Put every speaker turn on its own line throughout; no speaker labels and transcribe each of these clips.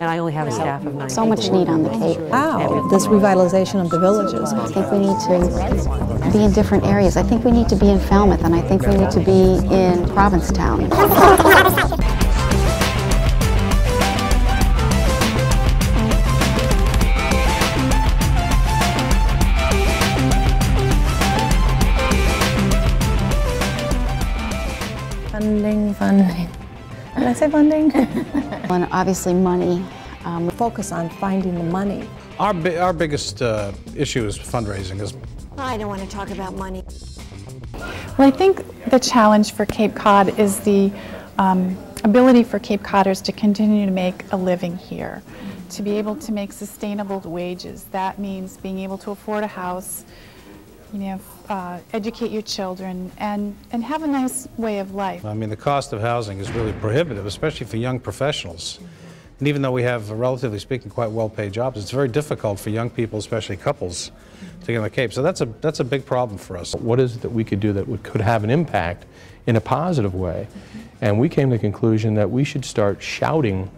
And I only have a staff of nine
So much need on the Cape.
Wow, this revitalization of the villages.
I think we need to be in different areas. I think we need to be in Falmouth, and I think we need to be in Provincetown.
Funding, funding. Did I say funding?
And obviously money.
Um, focus on finding the money.
Our, bi our biggest uh, issue is fundraising. Is
I don't want to talk about money.
Well, I think the challenge for Cape Cod is the um, ability for Cape Codders to continue to make a living here, to be able to make sustainable wages. That means being able to afford a house, you know, uh, educate your children, and, and have a nice way of life.
I mean, the cost of housing is really prohibitive, especially for young professionals. And even though we have, relatively speaking, quite well-paid jobs, it's very difficult for young people, especially couples, to get on the Cape. So that's a that's a big problem for us.
What is it that we could do that would, could have an impact in a positive way? And we came to the conclusion that we should start shouting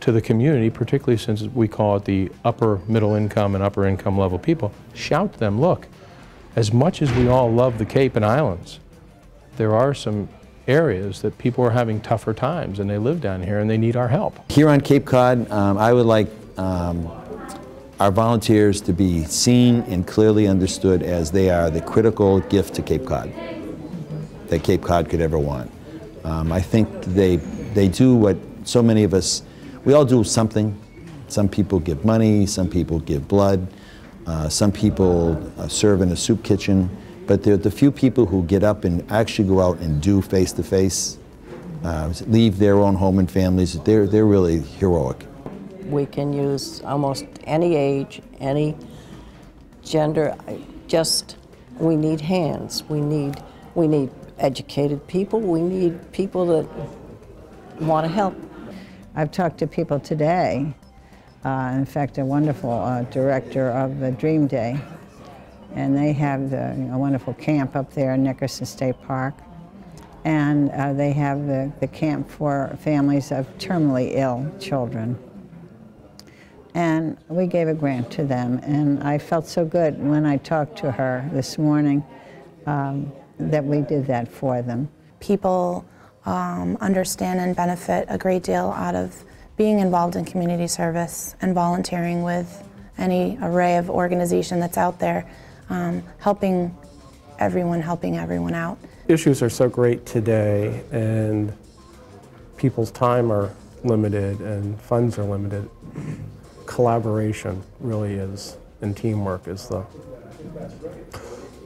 to the community, particularly since we call it the upper middle income and upper income level people, shout to them, look, as much as we all love the Cape and Islands, there are some areas that people are having tougher times and they live down here and they need our help.
Here on Cape Cod, um, I would like um, our volunteers to be seen and clearly understood as they are the critical gift to Cape Cod that Cape Cod could ever want. Um, I think they, they do what so many of us, we all do something. Some people give money, some people give blood, uh, some people uh, serve in a soup kitchen, but they're the few people who get up and actually go out and do face to face, uh, leave their own home and families. They're, they're really heroic.
We can use almost any age, any gender. Just we need hands. We need we need educated people. We need people that want to help.
I've talked to people today, uh, in fact, a wonderful uh, director of the Dream Day, and they have the, you know, a wonderful camp up there in Nickerson State Park. And uh, they have the, the camp for families of terminally ill children. And we gave a grant to them, and I felt so good when I talked to her this morning um, that we did that for them.
people um, understand and benefit a great deal out of being involved in community service and volunteering with any array of organization that's out there, um, helping everyone, helping everyone out.
Issues are so great today, and people's time are limited and funds are limited. Collaboration really is, and teamwork is the,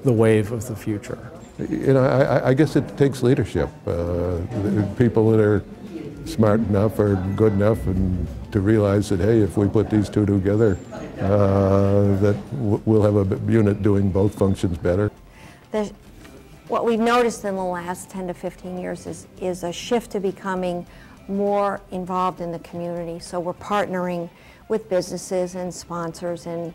the wave of the future.
You know, I, I guess it takes leadership. Uh, people that are smart enough or good enough and to realize that, hey, if we put these two together, uh, that w- we'll have a b- unit doing both functions better.
The, what we've noticed in the last 10 to 15 years is, is a shift to becoming more involved in the community. So we're partnering with businesses and sponsors and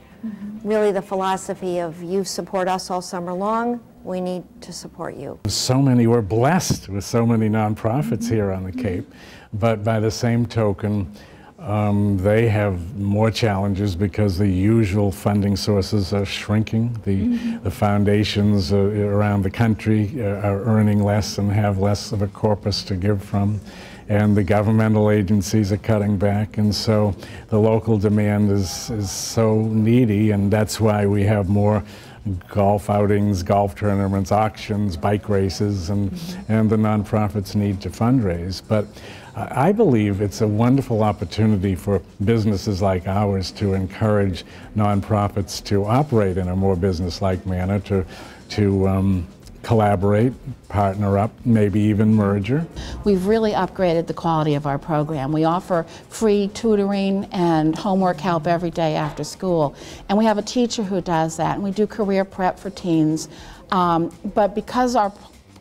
really the philosophy of you support us all summer long, we need to support you.
So many, we're blessed with so many nonprofits here on the Cape, but by the same token, um, they have more challenges because the usual funding sources are shrinking. The, the foundations uh, around the country uh, are earning less and have less of a corpus to give from. And the governmental agencies are cutting back, and so the local demand is, is so needy, and that's why we have more golf outings, golf tournaments, auctions, bike races, and, and the nonprofits need to fundraise. But I I believe it's a wonderful opportunity for businesses like ours to encourage nonprofits to operate in a more business-like manner, to, to um, collaborate, partner up, maybe even merger.
We've really upgraded the quality of our program. We offer free tutoring and homework help every day after school. And we have a teacher who does that. And we do career prep for teens. Um, but because our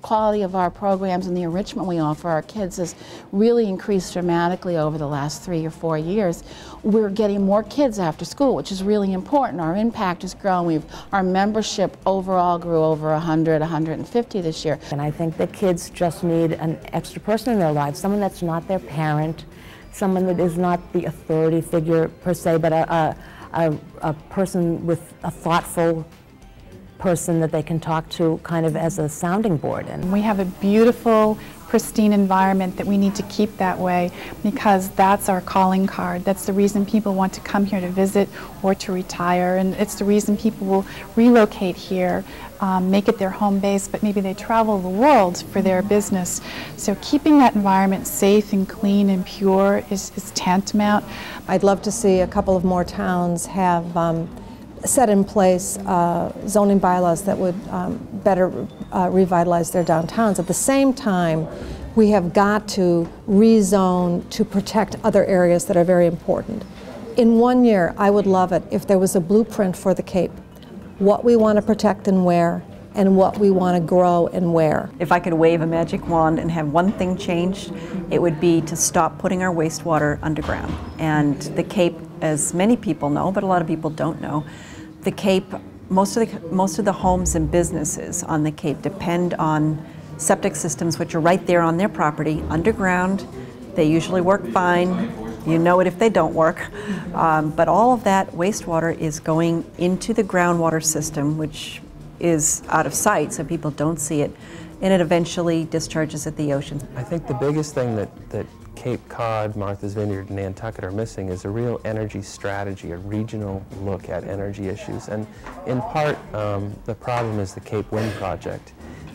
quality of our programs and the enrichment we offer our kids has really increased dramatically over the last three or four years. We're getting more kids after school, which is really important. Our impact has grown. We've, our membership overall grew over 100, 150 this year.
And I think that kids just need an extra person in their lives, someone that's not their parent, someone that is not the authority figure per se, but a, a, a, a person with a thoughtful person that they can talk to kind of as a sounding board. And
We have a beautiful, pristine environment that we need to keep that way because that's our calling card. That's the reason people want to come here to visit or to retire, and it's the reason people will relocate here, um, make it their home base, but maybe they travel the world for their business. So keeping that environment safe and clean and pure is, is tantamount.
I'd love to see a couple of more towns have um, set in place uh, zoning bylaws that would um, better uh, revitalize their downtowns. At the same time, we have got to rezone to protect other areas that are very important. In one year, I would love it if there was a blueprint for the Cape, what we want to protect and where, and what we want to grow and where.
If I could wave a magic wand and have one thing changed, it would be to stop putting our wastewater underground. And the Cape, as many people know, but a lot of people don't know, the Cape, most of the, most of the homes and businesses on the Cape depend on septic systems which are right there on their property, underground. They usually work fine. You know it if they don't work. Um, but all of that wastewater is going into the groundwater system, which is out of sight, so people don't see it, and it eventually discharges at the ocean.
I think the biggest thing that, that Cape Cod, Martha's Vineyard, Nantucket are missing is a real energy strategy, a regional look at energy issues. And in part, um, the problem is the Cape Wind Project,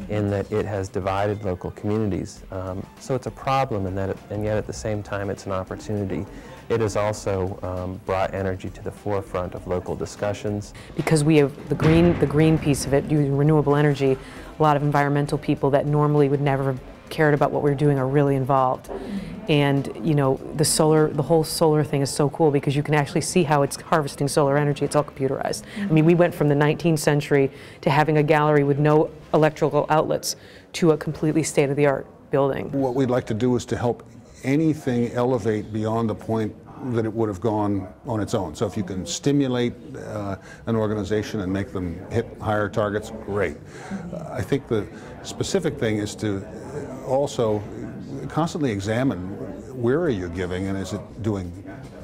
in that it has divided local communities. Um, so it's a problem, in that it, and yet at the same time, it's an opportunity. It has also um, brought energy to the forefront of local discussions.
because we have the green, the green piece of it, renewable energy, a lot of environmental people that normally would never have cared about what we're doing are really involved. And you know, the solar, the whole solar thing is so cool because you can actually see how it's harvesting solar energy. It's all computerized. I mean, we went from the 19th century to having a gallery with no electrical outlets to a completely state-of-the-art building.
What we'd like to do is to help anything elevate beyond the point that it would have gone on its own. So if you can stimulate uh, an organization and make them hit higher targets, great. Uh, I think the specific thing is to also constantly examine where are you giving and is it doing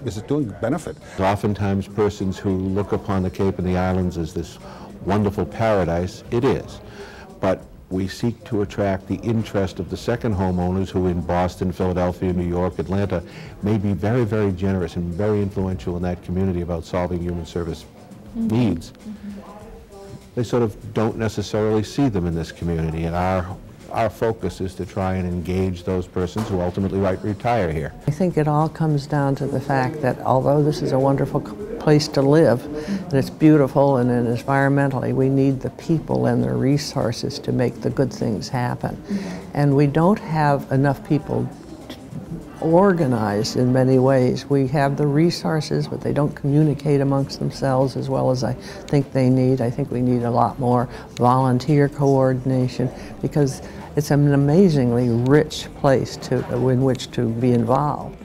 is it doing benefit?
Oftentimes persons who look upon the Cape and the islands as this wonderful paradise, it is. But we seek to attract the interest of the second homeowners who in Boston, Philadelphia, New York, Atlanta may be very, very generous and very influential in that community about solving human service mm-hmm. needs. Mm-hmm. They sort of don't necessarily see them in this community, and our our focus is to try and engage those persons who ultimately might retire here.
I think it all comes down to the fact that although this is a wonderful place to live, and it's beautiful and environmentally, we need the people and the resources to make the good things happen. And we don't have enough people organized in many ways. We have the resources, but they don't communicate amongst themselves as well as I think they need. I think we need a lot more volunteer coordination because it's an amazingly rich place to, in which to be involved.